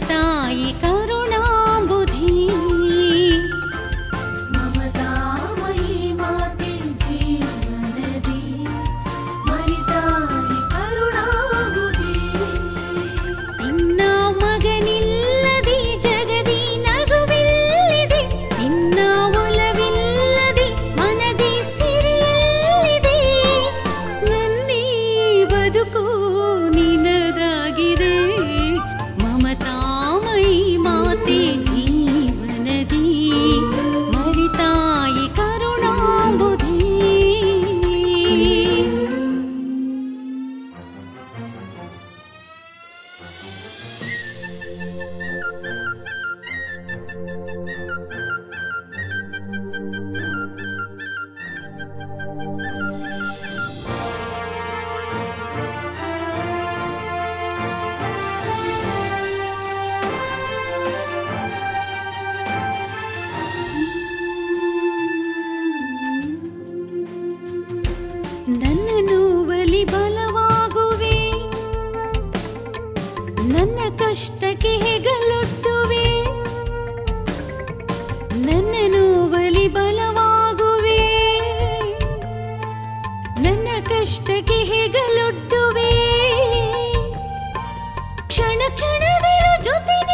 たいか ನನ್ನ ನೋವಲಿ ಬಲವಾಗುವೆ. ನನ್ನ ಕಷ್ಟಕ್ಕೆ ಹೆಗಲೊಟ್ಟುವೆ. ನನ್ನ ನೋವಲಿ ಬಲವಾಗುವೆ. ನನ್ನ ಕಷ್ಟಕ್ಕೆ ಹೆಗಲೊಡ್ಡುವೆ ಕ್ಷಣ ಕ್ಷಣದಲ್ಲೂ ಜೊತೆ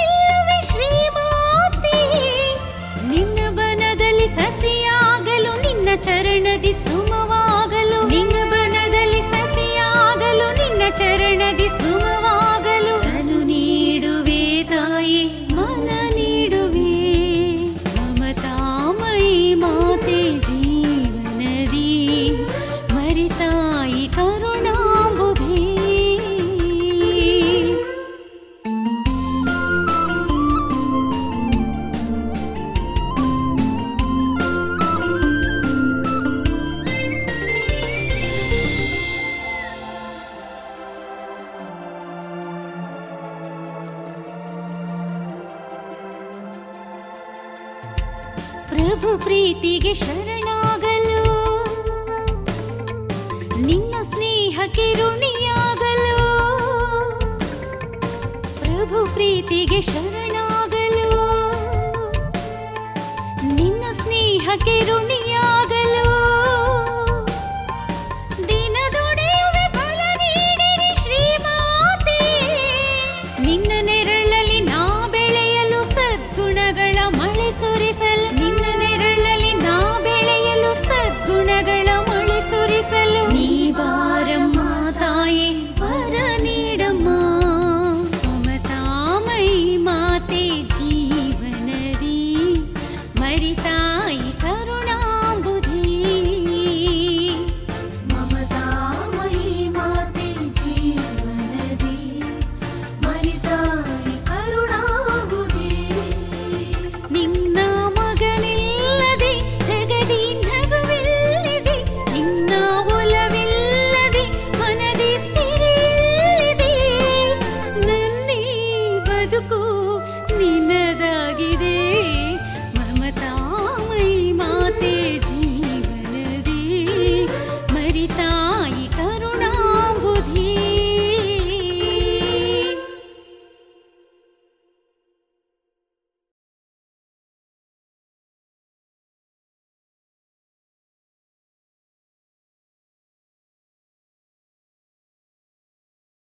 ಚರಣದಿ ಸುಮವಾಗಲು ನಾನು ನೀಡುವೆ ತಾಯಿ ಮನ ನೀಡುವೆ. ಮಮತಾಮಯಿ ಮಾತೆ ಪ್ರಭು ಪ್ರೀತಿಗೆ ಶರಣಾಗಲು. ನಿನ್ನ ಸ್ನೇಹಕ್ಕೆ ಋಣಿಯಾಗಲು. ಪ್ರಭು ಪ್ರೀತಿಗೆ ಶರಣಾಗಲು. ನಿನ್ನ ಸ್ನೇಹಕ್ಕೆ ಋಣಿ